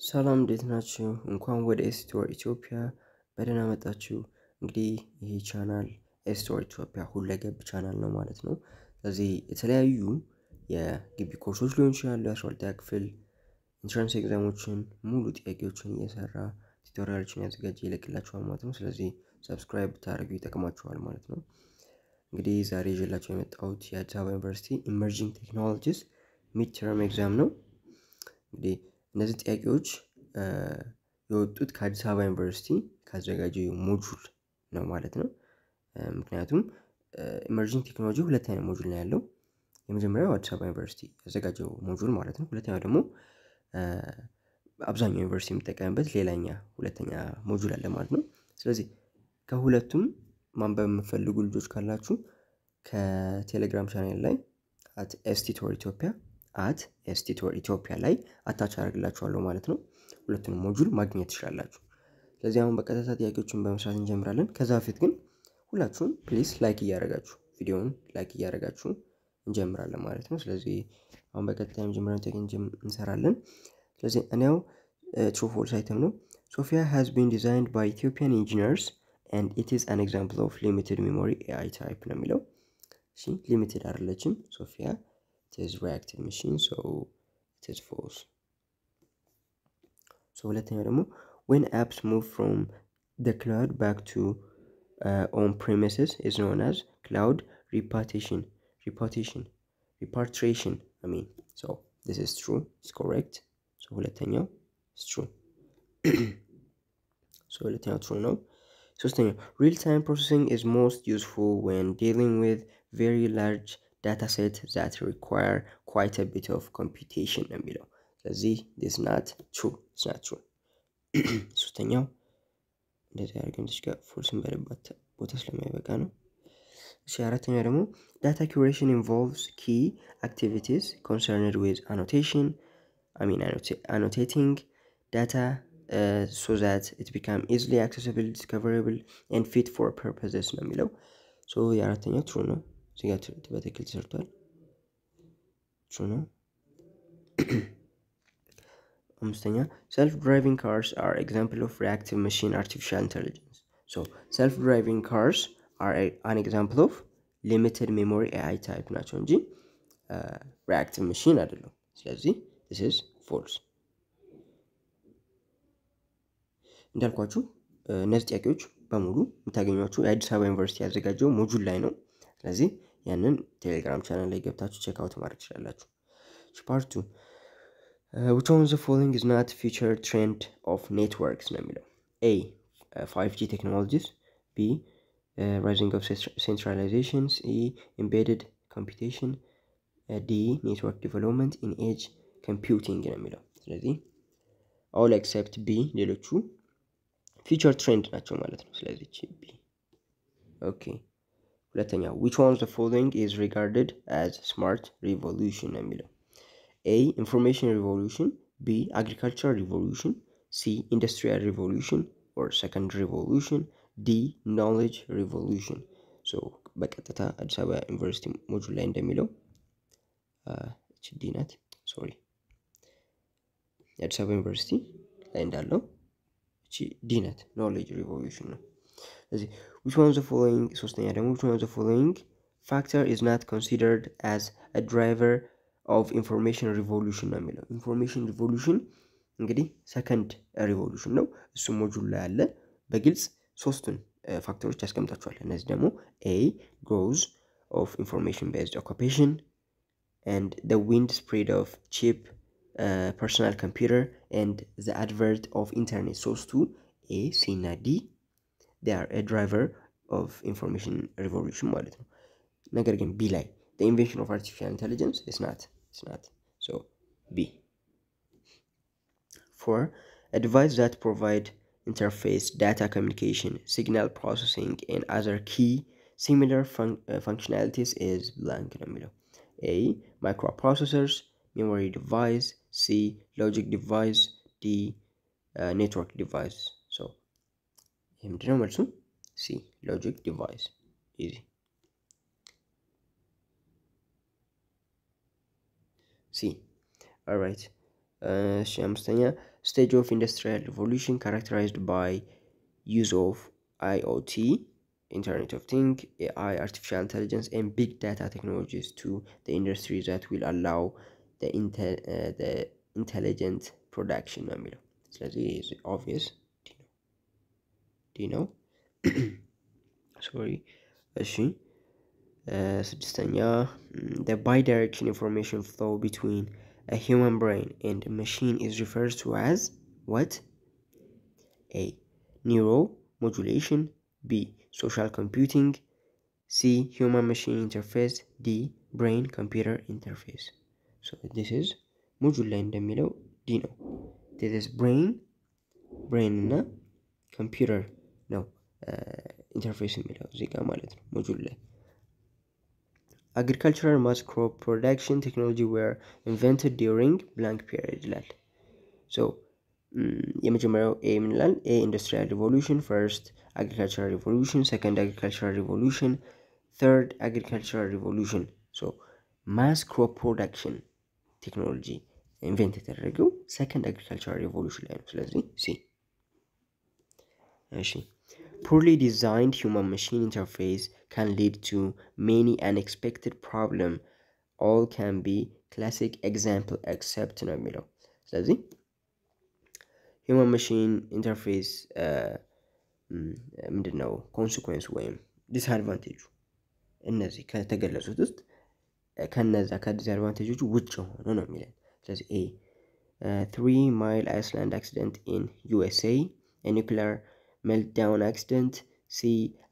ሰላም እንዴት ናችሁ? እንኳን ወደ ኤስቶር ኢትዮጵያ በደህና መጣችሁ። እንግዲህ ይሄ ቻናል ኤስቶር ኢትዮጵያ ሁለገብ ቻናል ነው ማለት ነው። ስለዚህ የተለያዩ የግቢ ኮርሶች ሊሆን ይችላሉ፣ የአስራ ክፍል ኢንትራንስ ኤግዛሞችን ሙሉ ጥያቄዎችን እየሰራ ቱቶሪያሎችን ያዘጋጀ ይለቅላችኋል ማለት ነው። ስለዚህ ሰብስክራይብ ብታደርጉ ይጠቅማችኋል ማለት ነው። እንግዲህ ዛሬ ይዤላቸው የመጣሁት የአዲስ አበባ ዩኒቨርሲቲ ኢመርጂንግ ቴክኖሎጂስ ሚድ ተርም ኤግዛም ነው። እንግዲህ እነዚህ ጥያቄዎች የወጡት ከአዲስ አበባ ዩኒቨርሲቲ ካዘጋጀው ሞጁል ነው ማለት ነው። ምክንያቱም ኢመርጂንግ ቴክኖሎጂ ሁለት አይነት ሞጁል ነው ያለው። የመጀመሪያው አዲስ አበባ ዩኒቨርሲቲ ያዘጋጀው ሞጁል ማለት ነው። ሁለተኛው ደግሞ አብዛኛው ዩኒቨርሲቲ የሚጠቀምበት ሌላኛ ሁለተኛ ሞጁል አለ ማለት ነው። ስለዚህ ከሁለቱም ማንበብ የምፈልጉ ልጆች ካላችሁ ከቴሌግራም ቻናል ላይ አት ኤስቲቶር ኢትዮጵያ አት ኤስቲቶር ኢትዮጵያ ላይ አታች አደርግላችኋለሁ ማለት ነው። ሁለቱንም ሞጁል ማግኘት ትችላላችሁ። ስለዚህ አሁን በቀጥታ ጥያቄዎችን በመስራት እንጀምራለን። ከዛ በፊት ግን ሁላችሁም ፕሊስ ላይክ እያደረጋችሁ ቪዲዮውን ላይክ እያደረጋችሁ እንጀምራለን ማለት ነው። ስለዚህ አሁን በቀጥታ የመጀመሪያውን ጥያቄ እንሰራለን። ስለዚህ እኔው ትሩ አይተም ነው። ሶፊያ ሃዝ ቢን ዲዛይንድ ባይ ኢትዮጵያን ኢንጂነርስ ኤንድ ኢት ኢዝ አን ኤግዛምፕል ኦፍ ሊሚትድ ሜሞሪ ኤአይ ታይፕ ነው የሚለው። ሊሚትድ አይደለችም ሶፊያ it is reactive machine so it is false so ሁለተኛው ደግሞ when apps move from the cloud back to uh, on premises is known as cloud repartition repartition repatriation i mean so this is true it's correct so ሁለተኛው is true so ሁለተኛው true ነው ሶስተኛው real time processing is most useful when dealing with very large data set that require quite a bit of computation ነው የሚለው ስለዚህ this not true it's not true ሶስተኛው እንደዚህ አድርገን እዚህ ጋር ፉል ስንበልባት ቦታ ስለማይበቃ ነው እሺ አራተኛው ደግሞ data curation involves key activities concerned with annotation I mean annotating data uh, so that it become easily accessible discoverable and fit for purposes ነው የሚለው ሶ የአራተኛው ትሩ ነው እዚህ ጋር በትክክል ተሰርቷል። ትሩ ነው። አምስተኛ ሰልፍ ድራይቪንግ ካርስ አር ኤግዛምፕል ኦፍ ሪአክቲቭ ማሽን አርቲፊሻል ኢንቴሊጀንስ ሶ ሰልፍ ድራይቪንግ ካርስ አር አን ኤግዛምፕል ኦፍ ሊሚትድ ሜሞሪ ኤአይ ታይፕ ናቸው እንጂ ሪአክቲቭ ማሽን አይደለም ስለዚህ ስ ኢዝ ፎልስ እንዳልኳችሁ እነዚህ ጥያቄዎች በሙሉ የምታገኟቸው የአዲስ አበባ ዩኒቨርሲቲ ያዘጋጀው ሞጁል ላይ ነው። ስለዚህ ያንን ቴሌግራም ቻናል ላይ ገብታችሁ ቼክ አውት ማድረግ ትችላላችሁ ፓርቱ which one of the following is not future trend of networks ነው የሚለው a uh, 5g technologies b uh, rising of centralization c embedded computation uh, d network development in edge computing ነው የሚለው ስለዚህ all except b ሌሎቹ ፊቸር ትሬንድ ናቸው ማለት ነው ስለዚህ ቢ ኦኬ ሁለተኛ which one of the following is regarded as smart revolution ነው የሚለው A. Information revolution. B. Agricultural revolution. C. Industrial revolution or second revolution. D. Knowledge revolution. So በቀጥታ አዲስ አበባ ዩኒቨርሲቲ ሞጁል ላይ እንደሚለው እች ዲ ናት ሶሪ የአዲስ አበባ ዩኒቨርሲቲ ላይ እንዳለው እቺ ዲ ናት ኖሌጅ ሪቮሉሽን ነው ስለዚህ which one of the following ሶስተኛ ደግሞ which one of the following factor is not considered as a driver ኦፍ ኢንፎርሜሽን ሪቮሉሽን ነው የሚለው ኢንፎርሜሽን ሪቮሉሽን እንግዲህ ሰከንድ ሪቮሉሽን ነው እሱ ሞጁል ላይ አለ በግልጽ ሶስቱን ፋክተሮች ያስቀምጣቸዋል እነዚህ ደግሞ ኤ ግሮዝ ኦፍ ኢንፎርሜሽን ቤዝድ ኦኩፔሽን ኤንድ the wind spread of cheap uh, personal computer and the advert of internet ሶስቱ ኤ ሲ እና ዲ they are a driver of information revolution ማለት ነው ነገር ግን ቢ ላይ the invention of artificial intelligence is not it's not so b for a device that provide interface data communication signal processing and other key similar fun uh, functionalities is blank ነው የሚለው a microprocessors memory device c logic device d uh, network device so Emri numerası C. Logic device. Easy. C. Alright. Uh, Shamstanya. Stage of industrial revolution characterized by use of IoT, Internet of Thing AI, artificial intelligence, and big data technologies to the industries that will allow the, inte uh, the intelligent production. I mean, so it's obvious. ነው ሶሪ እሺ ስድስተኛ the bidirectional information flow between a human brain and a machine is referred to as what a neuromodulation b social computing c human machine interface d brain computer interface so this is ሞጁል ላይ እንደሚለው ዲ ነው this is brain brain እና ኮምፒውተር ነው ኢንተርፌስ የሚለው እዚህ ጋር ማለት ነው ሞጁል ላይ agricultural mass crop production technology were invented during blank period ይላል ሶ የመጀመሪያው ኤ ምን ይላል ኤ ኢንዱስትሪያል ሪቮሉሽን ፈርስት አግሪካልቸራል ሪቮሉሽን ሰከንድ አግሪካልቸራል ሪቮሉሽን ተርድ አግሪካልቸራል ሪቮሉሽን ሶ ማስ ክሮፕ ፕሮዳክሽን ቴክኖሎጂ ኢንቨንት የተደረገው ሰከንድ አግሪካልቸራል ሪቮሉሽን ላይ ነው ስለዚህ ሲ እሺ poorly designed human machine interface can lead to many unexpected problem all can be classic example except ነው የሚለው ስለዚህ ሂውማን መሽን ኢንተርፌስ ምንድን ነው ኮንሲኩዌንስ ወይም ዲስአድቫንቴጁ እነዚህ ከተገለጹት ውስጥ ከነዛ ከዲስአድቫንቴጆቹ ውጭ ሆኖ ነው የሚለን ስለዚህ ኤ ትሪ ማይል አይስላንድ አክሲደንት ኢን ዩኤስኤ ኒክሊር meltdown accident ሲ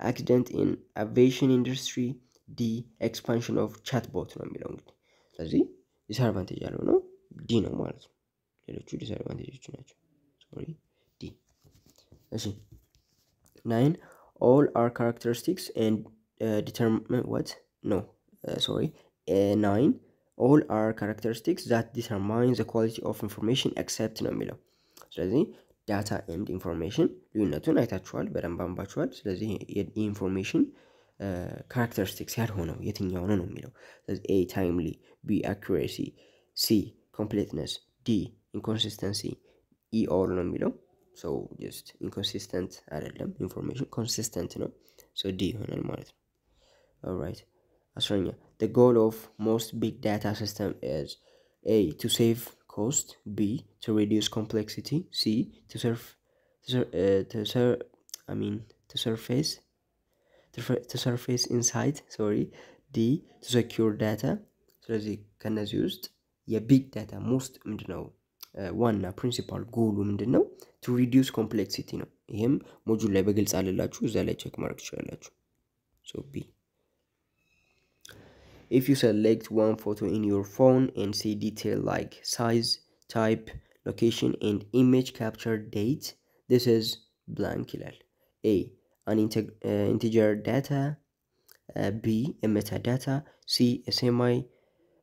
accident in aviation industry ዲ ኤክስፓንሽን ኦፍ ቻትቦት ነው የሚለው እንግዲህ ስለዚህ ዲስአድቫንቴጅ ያለው ነው ዲ ነው ማለት ነው ሌሎቹ ዲስአድቫንቴጆች ናቸው ሶሪ ዲ እሺ ናይን ኦል አር ካራክተሪስቲክስ ኤንድ ዲተርሚን ወት ኖ ሶሪ ናይን ኦል አር ካራክተሪስቲክስ ዛት ዲተርማይን ዘ ኳሊቲ ኦፍ ኢንፎርሜሽን ኤክሰፕት ነው የሚለው ስለዚህ ዳታ ኤንድ ኢንፎርሜሽን ልዩነቱን አይታችኋል በደንብ አንባችኋል ስለዚህ የኢንፎርሜሽን ካራክተሪስቲክስ ያልሆነው የትኛው ነው ነው የሚለው ስለዚህ ኤ ታይምሊ ቢ አኩሬሲ ሲ ኮምፕሌትነስ ዲ ኢንኮንሲስተንሲ ኢ ኦል ነው የሚለው ሰው ጀስት ኢንኮንሲስተንት አይደለም ኢንፎርሜሽን ኮንሲስተንት ነው ሶ ዲ ይሆናል ማለት ነው ኦራይት አስረኛ the goal of most big data system is a to save cost b to reduce complexity c to serve to, ser, uh, to ser, i mean to surface to, to surface insight sorry d to secure data ስለዚህ ከነዚህ ውስጥ የቢግ ዳታ ሞስት ምንድነው ዋና ፕሪንሲፓል ጎሉ ምንድን ነው ቱ ሪዲዩስ ኮምፕሌክሲቲ ነው ይህም ሞጁል ላይ በግልጽ አለላችሁ እዛ ላይ ቸክ ማድረግ ትችላላችሁ ሶ ቢ If you select one photo in your phone and see detail like size, type, location and image capture date, this is blank. A. An integ uh, integer data. Uh, B. A metadata. C. A semi,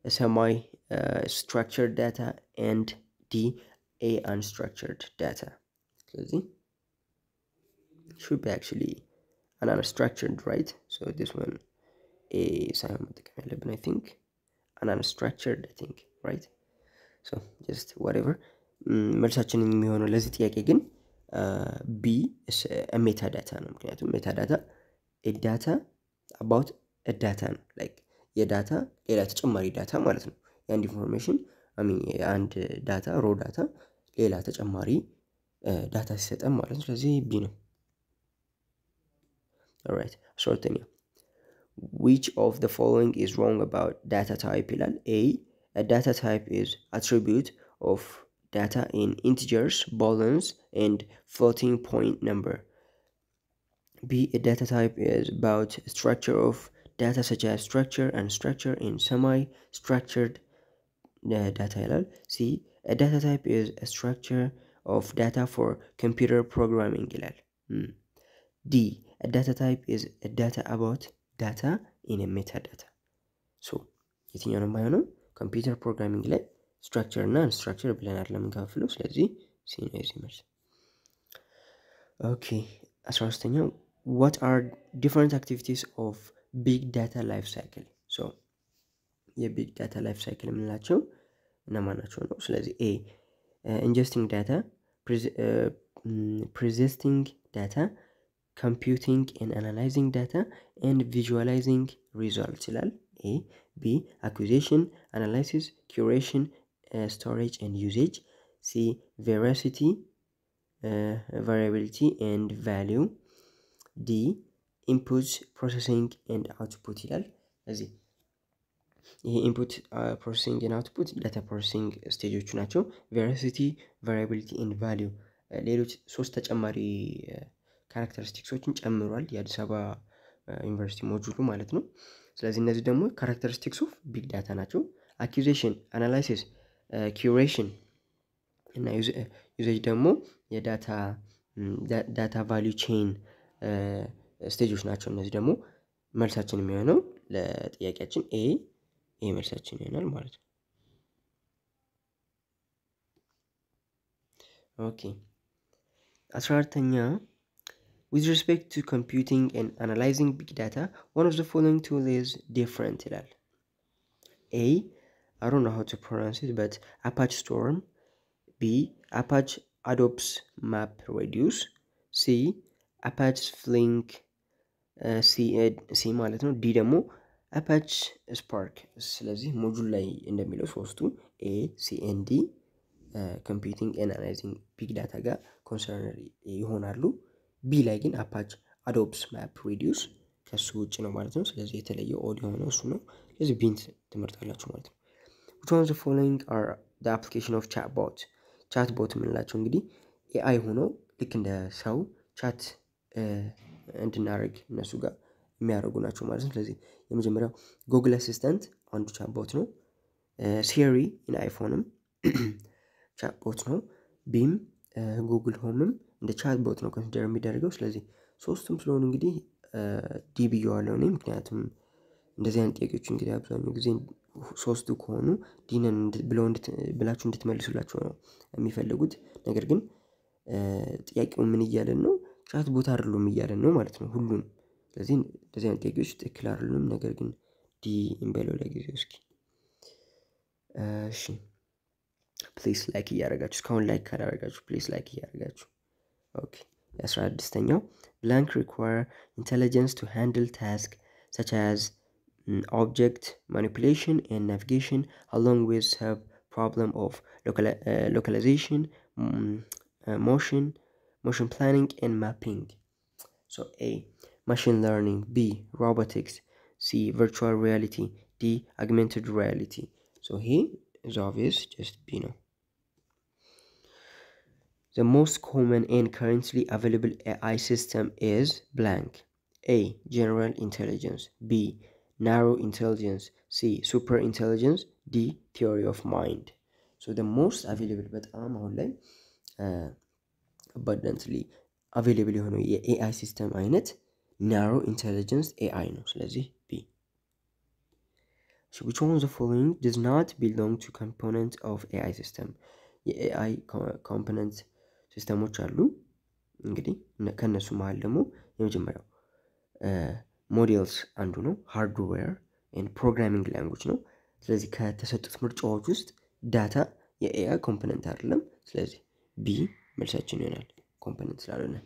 a semi uh, structured data. And D. A unstructured data. Closing. Should be actually an unstructured, right? So this one ሳይሆን መጠቀም ያለብን አይ ቲንክ አን አንስትራክቸርድ አይ ቲንክ ራይት ሶ ጀስት ዋትኤቨር መልሳችን የሚሆነው ለዚህ ጥያቄ ግን ቢ ሜታ ዳታ ነው። ምክንያቱም ሜታ ዳታ ዳታ አባውት ዳታ ነው። ላይክ የዳታ ሌላ ተጨማሪ ዳታ ማለት ነው። የአንድ ኢንፎርሜሽን የአንድ ዳታ ሮ ዳታ ሌላ ተጨማሪ ዳታ ሲሰጠን ማለት ነው። ስለዚህ ቢ ነው። ራይት አስራ ሁለተኛ which of the following is wrong about data type ይላል a a data type is attribute of data in integers booleans and floating point number b a data type is about structure of data such as structure and structure in semi structured uh, data ይላል c a data type is a structure of data for computer programming ይላል hmm. d a data type is a data about ዳታ ኢን ሜታ ዳታ። ሶ ነው የማይሆነው ኮምፒውተር ፕሮግራሚንግ ላይ ስትራክቸር እና አንስትራክቸር ብለን አይደለም የምንከፍለው ስለዚህ ሲ ነው የዚህ መልስ። ኦኬ አስራ ሶስተኛው ዋት አር ዲፍረንት አክቲቪቲስ ኦፍ ቢግ ዳታ ላይፍ ሳይክል ሶ የቢግ ዳታ ላይፍ ሳይክል የምንላቸው እነማን ናቸው ነው? ስለዚህ ኤ ኢንጀስቲንግ ዳታ ፕሬዚስቲንግ ዳታ computing and analyzing data and visualizing results ይላል ኤ ቢ acquisition analysis curation uh, storage and usage c veracity uh, variability and value d input processing and output ይላል እዚህ ይሄ ኢንፑት ፕሮሰሲንግ ኤንድ አውትፑት ዳታ ፕሮሰሲንግ ስቴጆቹ ናቸው ቬራሲቲ ቫሪያቢሊቲ ኤንድ ቫሊዩ ሌሎች ሶስት ተጨማሪ ካራክተሪስቲክሶችን ጨምሯል የአዲስ አበባ ዩኒቨርሲቲ ሞጁሉ ማለት ነው። ስለዚህ እነዚህ ደግሞ ካራክተሪስቲክስ ኦፍ ቢግ ዳታ ናቸው። አኪዜሽን አናላይሲስ ኪሬሽን እና ዩዜጅ ደግሞ የዳታ ዳታ ቫሊዩ ቼን ስቴጆች ናቸው። እነዚህ ደግሞ መልሳችን የሚሆነው ለጥያቄያችን ኤ ይህ መልሳችን ይሆናል ማለት ነው። ኦኬ። አስራ አራተኛ ዊዝ ሪስፔክት ቱ ኮምፒውቲንግ ኤንድ አናላይዚንግ ቢግ ዳታ ዋን ኦፍ ዘ ፎሎዊንግ ቱል ኢዝ ዲፍረንት ይላል። ኤ አይ ዶንት ኖ ሃው ቱ ፕሮናንስ ኢት በት አፓች ስቶርም፣ ቢ አፓች አዶፕስ ማፕ ሬዲዩስ፣ ሲ አፓች ፍሊንክ ሲ ማለት ነው። ዲ ደግሞ አፓች ስፓርክ። ስለዚህ ሞጁል ላይ እንደሚለው ሶስቱ ኤ ሲ ኤን ዲ ኮምፒውቲንግ ኤን ቢግ ዳታ ጋር ኮንሰርን ይሆናሉ። ቢ ላይ ግን አፓች አዶብስ ማፕ ሪዲዩስ ከሱ ውጭ ነው ማለት ነው። ስለዚህ የተለየ ኦድ የሆነው እሱ ነው። ስለዚህ ቢንት ትምህርታላችሁ ማለት ነው። Which ones the following are the application of chatbot? ቻትቦት የምንላቸው እንግዲህ ኤአይ ሆኖ ልክ እንደ ሰው ቻት እንድናደርግ እነሱ ጋር የሚያደርጉ ናቸው ማለት ነው። ስለዚህ የመጀመሪያው ጉግል አሲስተንት አንዱ ቻትቦት ነው። ሲሪ ኢን አይፎንም ቻትቦት ነው። ቢም ጉግል ሆምም እንደ ቻትቦት ነው ኮንሲደር የሚደረገው። ስለዚህ ሶስቱም ስለሆኑ እንግዲህ ዲ ብየዋለሁ እኔ ምክንያቱም እንደዚህ አይነት ጥያቄዎች እንግዲህ አብዛኛው ጊዜ ሶስቱ ከሆኑ ዲነን ብላችሁ እንድትመልሱላቸው ነው የሚፈልጉት። ነገር ግን ጥያቄው ምን እያለን ነው? ቻት ቦታ አይደሉም እያለን ነው ማለት ነው ሁሉም ስለዚህ እንደዚህ አይነት ጥያቄዎች ትክክል አይደሉም ነገር ግን ዲ እንበለው ለጊዜው እስኪ። እሺ። ፕሌስ ላይክ እያደረጋችሁ እስካሁን ላይክ ካላደረጋችሁ ፕሌስ ላይክ እያደረጋችሁ Okay, that's right, Distenyo. Blank require intelligence to handle tasks such as mm, object manipulation and navigation, along with have problem of local, uh, localization, mm, uh, motion, motion planning, and mapping. So A, machine learning. B, robotics. C, virtual reality. D, augmented reality. So he is obvious, just, you know, the most common and currently available ai system is blank a general intelligence b narrow intelligence c super intelligence d theory of mind so the most available በጣም አሁን ላይ abundantly available የሆነው የኤአይ ሲስተም አይነት ናሮ ኢንቴሊጀንስ ኤአይ ነው ስለዚህ ቢ which one of the following does not belong to component of AI system የኤአይ ኮምፖነንት ሲስተሞች አሉ። እንግዲህ ከእነሱ መሀል ደግሞ የመጀመሪያው ሞዴልስ አንዱ ነው። ሃርድዌር ፕሮግራሚንግ ላንጉጅ ነው። ስለዚህ ከተሰጡት ምርጫዎች ውስጥ ዳታ የኤአይ ኮምፖነንት አይደለም። ስለዚህ ቢ መልሳችን ይሆናል ኮምፖነንት ስላልሆነ።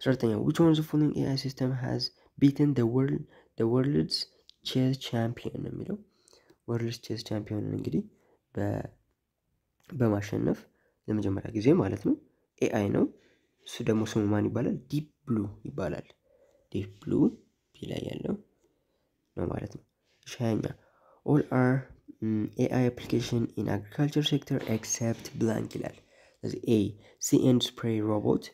አስራተኛ which one of the following AI system has beaten the world the world's chess champion ነው የሚለው። ወርልድ ቼስ ቻምፒዮንን እንግዲህ በማሸነፍ ለመጀመሪያ ጊዜ ማለት ነው ኤአይ ነው። እሱ ደግሞ ስሙ ማን ይባላል? ዲፕ ብሉ ይባላል። ዲፕ ብሉ ላይ ያለው ነው ማለት ነው። ሻኛ ኦል አር ኤአይ አፕሊኬሽን ኢን አግሪካልቸር ሴክተር ኤክሰፕት ብላንክ ይላል። ስለዚህ ኤ ሲ ኤንድ ስፕሬይ ሮቦት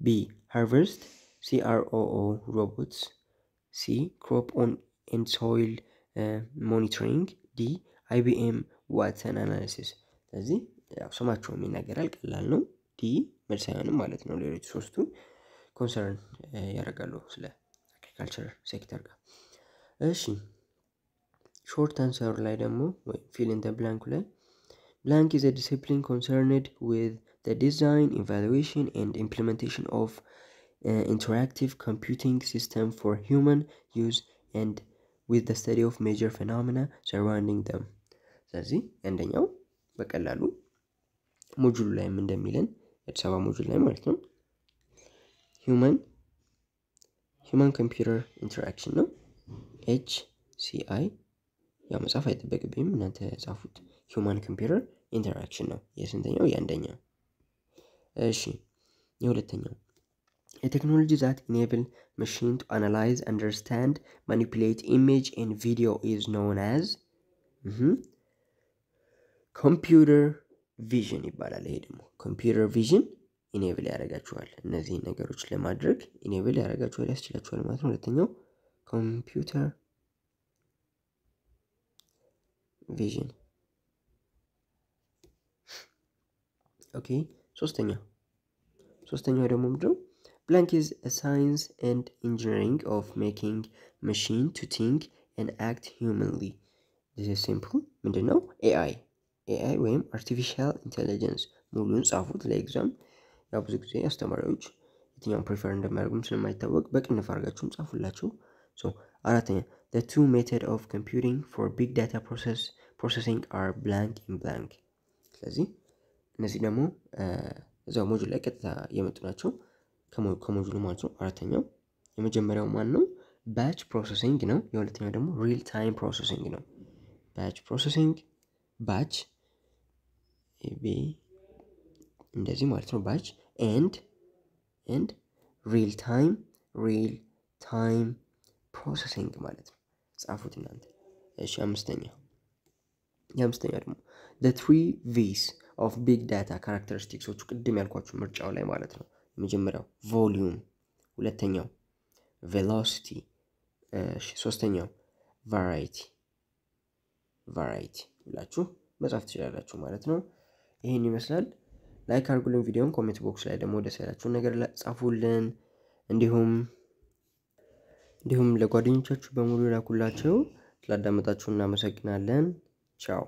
ቢ ሃርቨስት ሲአርኦኦ ሮቦትስ ሲ ክሮፕ ኦን ኤንድ ሶይል ሞኒተሪንግ ዲ አይቢኤም ዋተን አናሊሲስ። ስለዚህ ስማቸውም ይናገራል። ቀላል ነው። ዲ መልስ አይሆንም ማለት ነው ሌሎች ሶስቱ ኮንሰርን ያደርጋሉ ስለ አግሪካልቸር ሴክተር ጋር እሺ ሾርት አንሰሩ ላይ ደግሞ ወይም ብላንኩ ላይ ብላንክ ኢዝ ዲሲፕሊን ኮንሰርንድ ዊዝ and implementation of uh, interactive computing system for human use and with the study of major phenomena surrounding them ስለዚህ አንደኛው በቀላሉ ሞጁሉ ላይም እንደሚለን የአዲስ አበባ ሞጁል ላይ ማለት ነው ሂውማን ሂውማን ኮምፒውተር ኢንተራክሽን ነው። ኤች ሲ አይ ያው መጻፍ አይጠበቅብኝም እናንተ ጻፉት። ሂውማን ኮምፒውተር ኢንተራክሽን ነው። የስንተኛው? የአንደኛው። እሺ የሁለተኛው የቴክኖሎጂ ዛት ኢኔብል መሽን ቱ አናላይዝ አንደርስታንድ ማኒፕሌት ኢሜጅ ኤንድ ቪዲዮ ኢዝ ኖን አዝ ኮምፒውተር ቪዥን ይባላል። ይሄ ደግሞ ኮምፒውተር ቪዥን ኢኔብል ያደርጋችኋል። እነዚህን ነገሮች ለማድረግ ኢኔብል ያደርጋችኋል፣ ያስችላችኋል ማለት ነው። ሁለተኛው ኮምፒውተር ቪዥን። ኦኬ ሶስተኛው ሶስተኛው ደግሞ ምንድነው? ብላንክ ኢዝ ሳይንስ ኤንድ ኢንጂነሪንግ ኦፍ ሜኪንግ መሽን ቱ ቲንክ ኤንድ አክት ሂውመንሊ ዚስ ሲምፕል ምንድን ነው? ኤአይ ኤአይ ወይም አርቲፊሻል ኢንቴሊጀንስ ሙሉን ጻፉት ለኤግዛም። ያው ብዙ ጊዜ አስተማሪዎች የትኛውን ፕሪፈር እንደሚያደርጉም ስለማይታወቅ በቅንፍ አድርጋችሁም ጻፉላቸው። ሶ አራተኛ the two method of computing for big data process processing are blank in ስለዚህ እነዚህ ደግሞ እዛው ሞጁል ላይ ቀጥታ የመጡ ናቸው ከሞጁሉ ማለት ነው። አራተኛው የመጀመሪያው ማን ነው? ባች ፕሮሰሲንግ ነው። የሁለተኛው ደግሞ ሪል ታይም ፕሮሰሲንግ ነው። ባች ፕሮሰሲንግ ባች እንደዚህ ማለት ነው። ባች ኤንድ ኤንድ ሪል ታይም ሪል ታይም ፕሮሰሲንግ ማለት ነው። ጻፉት እናንተ። እሺ አምስተኛ የአምስተኛ ደግሞ the three ቪስ ኦፍ ቢግ ዳታ ካራክተሪስቲክሶቹ ቅድም ያልኳችሁ ምርጫው ላይ ማለት ነው። የመጀመሪያው ቮሊዩም፣ ሁለተኛው ቬሎሲቲ፣ ሶስተኛው ቫራይቲ ቫራይቲ ብላችሁ መጻፍ ትችላላችሁ ማለት ነው። ይህን ይመስላል። ላይክ አድርጉልን ቪዲዮን። ኮሜንት ቦክስ ላይ ደግሞ ደስ ያላችሁን ነገር ጻፉልን። እንዲሁም እንዲሁም ለጓደኞቻችሁ በሙሉ ላኩላቸው። ስላዳመጣችሁ እናመሰግናለን። ቻው